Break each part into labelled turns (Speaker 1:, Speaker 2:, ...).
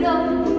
Speaker 1: love.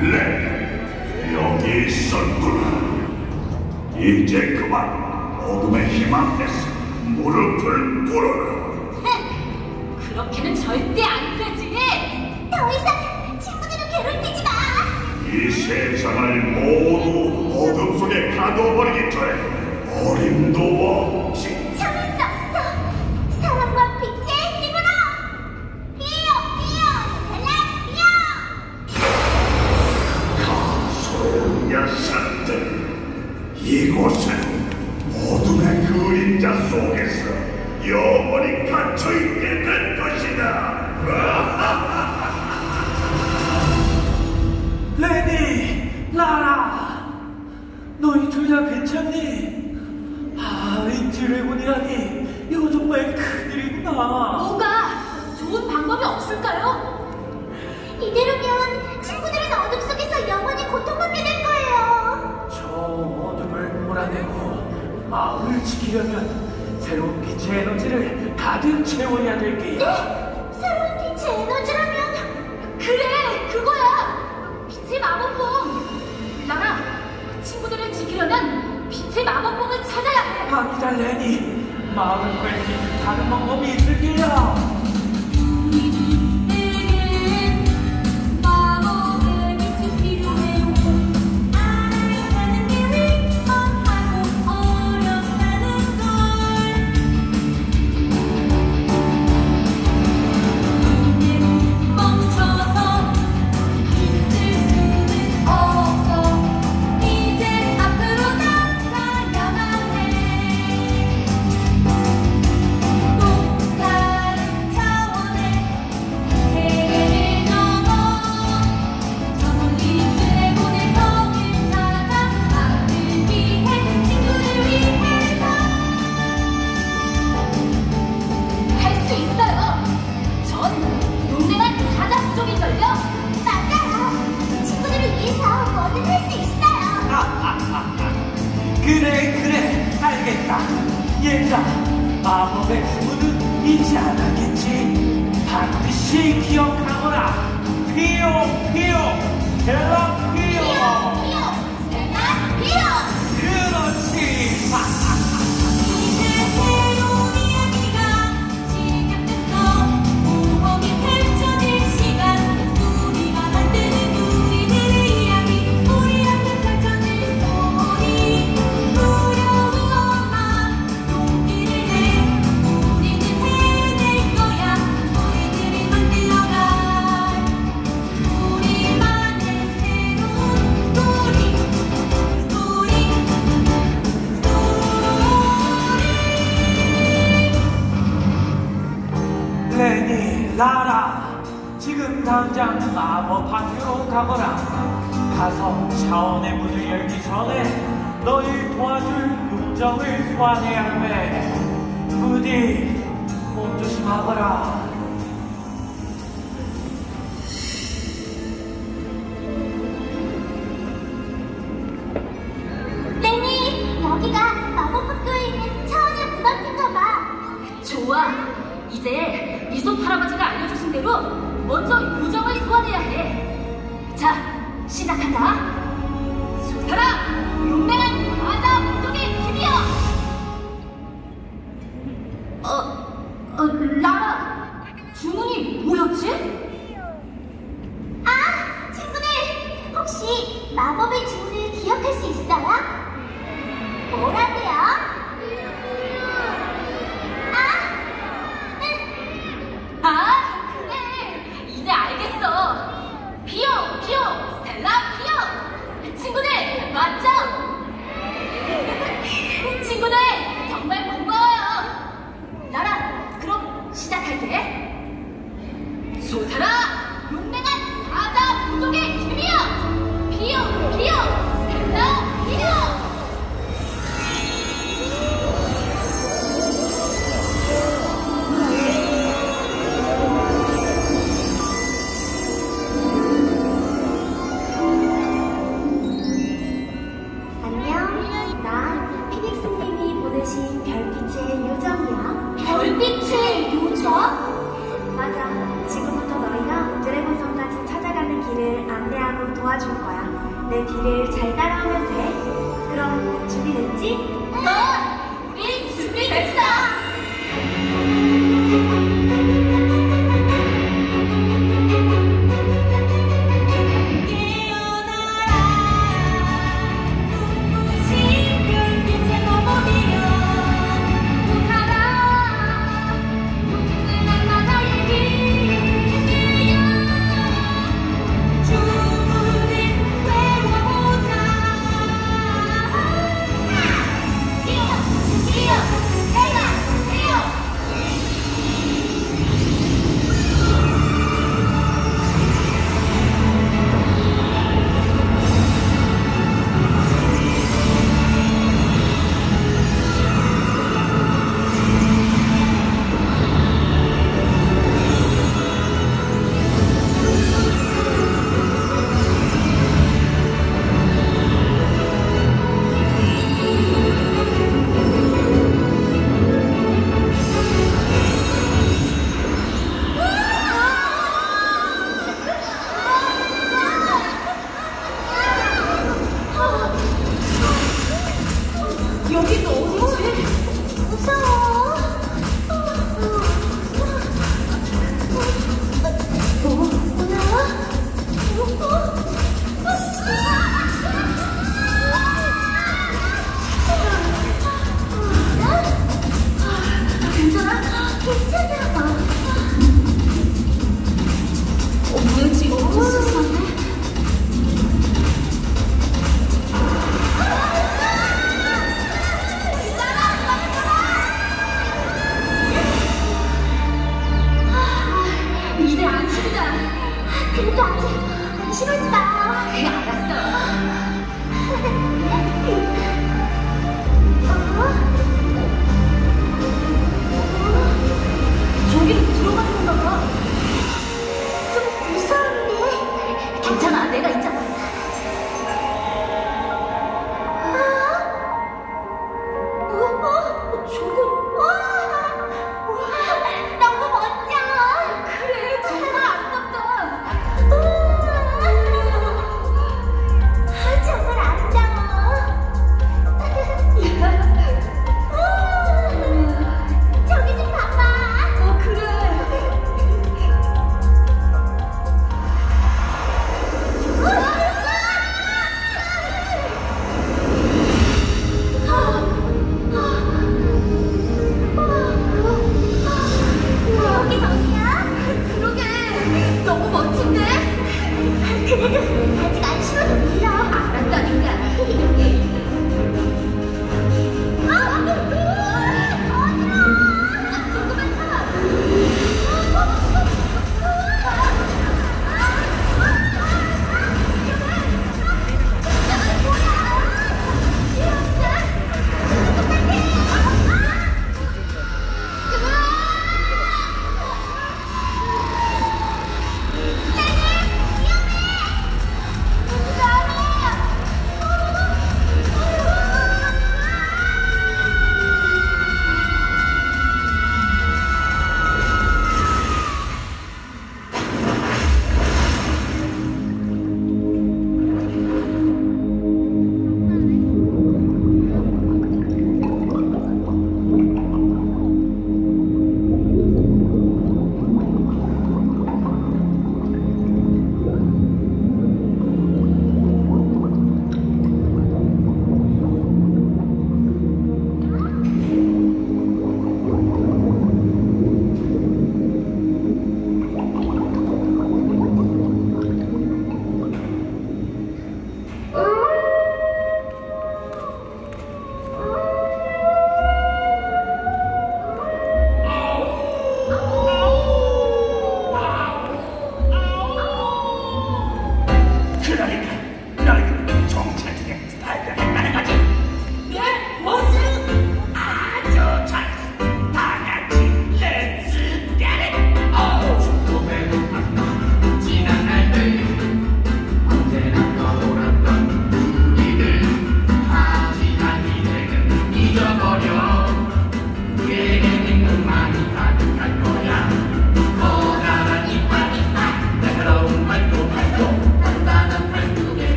Speaker 1: 레, 여기 있었구나. 이제 그만 어둠의 희망에서 무릎을 꿇어라.
Speaker 2: 그렇게는 절대 안 되지.
Speaker 3: 더 이상 친구들을 괴롭히지 마.
Speaker 1: 이 세상을 모두 어둠 속에 가둬버리기 전에 어림도 없지.
Speaker 4: 지키려면 새로운 빛의 에너지를 가득 채워야 될 게야.
Speaker 3: 새로운 빛의 에너지라면
Speaker 2: 그래 그거야. 빛의 마법봉. 나라 친구들을 지키려면 빛의 마법봉을 찾아야 해.
Speaker 4: 아니다 레니. 마음을 뺄수 있는 다른 방법이
Speaker 2: 있을게요. 어, 어,
Speaker 4: 나라
Speaker 2: 주문이 뭐였지?
Speaker 3: 아, 친구들, 혹시 마법의 주문을 기억할 수 있어요? 뭐라고요? 불빛의 요정? 맞아. 지금부터 너희가 드래곤 성까지 찾아가는 길을 안내하고 도와줄 거야. 내 뒤를 잘 따라오면 돼.
Speaker 5: 그럼
Speaker 2: 준비됐지? 응!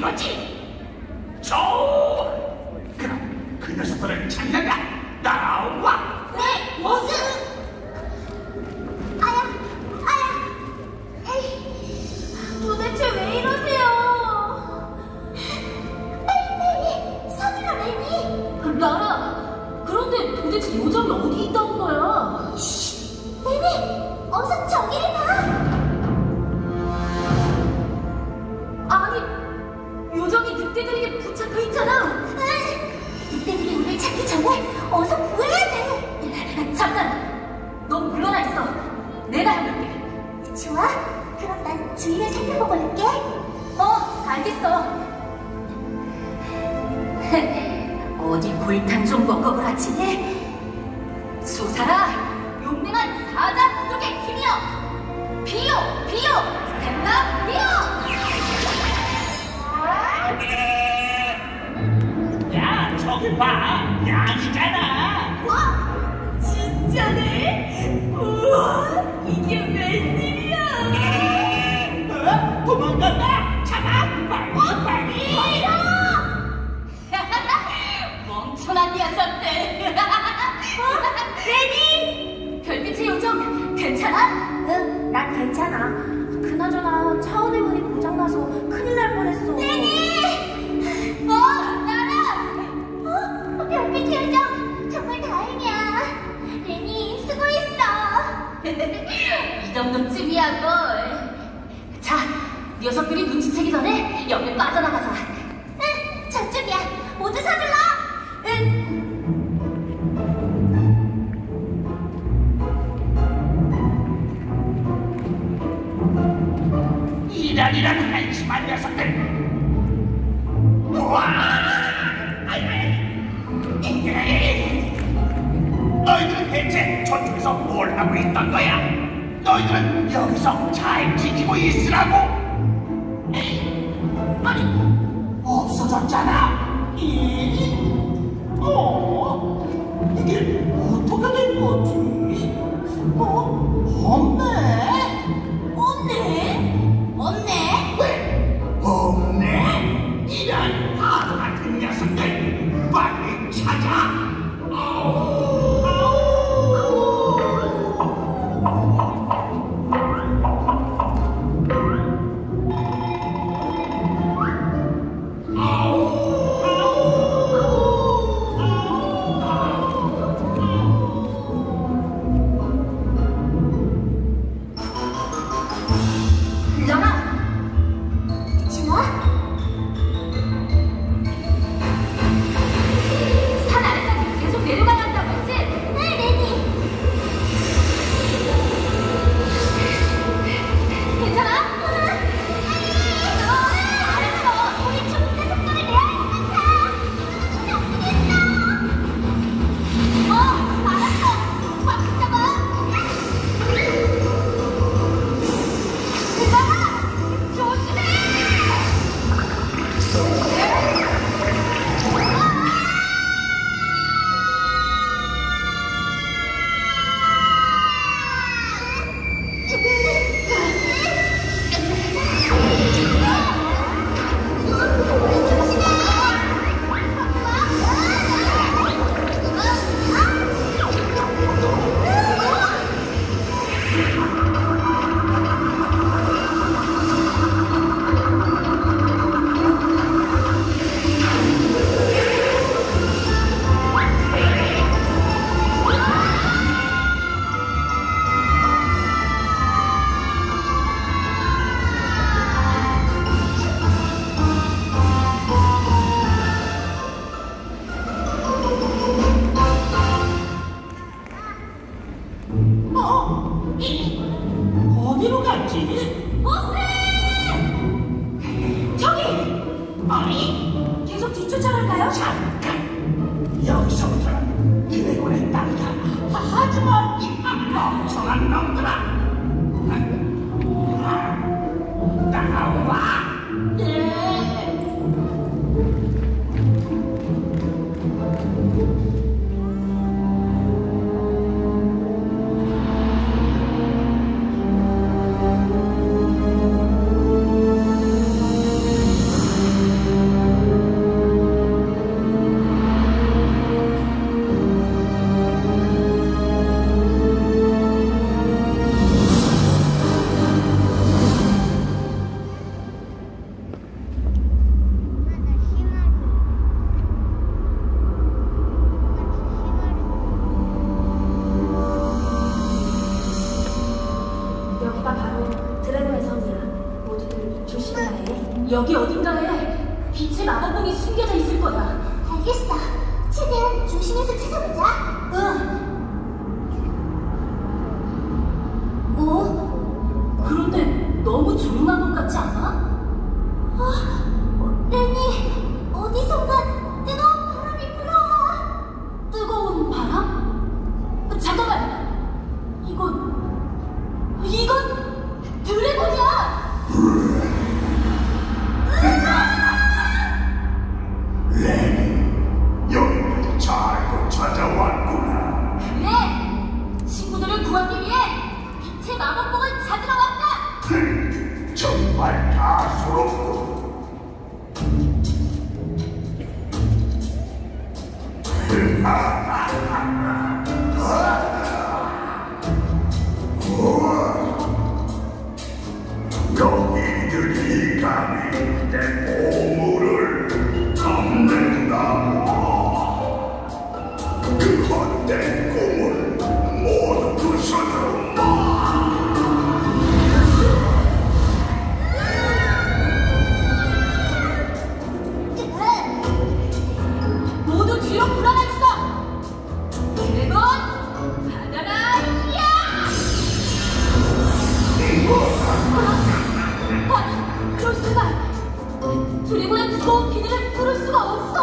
Speaker 2: 気持。
Speaker 4: 야, 저기 봐. 양이잖아.
Speaker 2: 와, 진짜네. 우와, 이게 웬일이야?
Speaker 4: 어? 도망간다. 잡아. 빨리, 빨리.
Speaker 2: 멍청한 녀석들. 레니! 별빛의 요정, 괜찮아?
Speaker 5: 응, 난 괜찮아. 그나저나 차원의 문이 고장나서 큰일 날 뻔했어.
Speaker 2: 걸. 자, 녀석들이 눈치채기 전에 여길 빠져나가자.
Speaker 5: 응, 저쪽이야. 모두 서둘러! 응.
Speaker 6: 이란이란 한심한 녀석들. 우와! 너희들은 대체 저쪽에서 뭘 하고 있던 거야? 너희들은 여기서 잘 지키고 있으라고. 아니, 없어졌잖아. 이, 어, 이게 어떻게 된 거지? 어, 없네.
Speaker 2: 이들을
Speaker 7: 부를 수가
Speaker 4: 없어.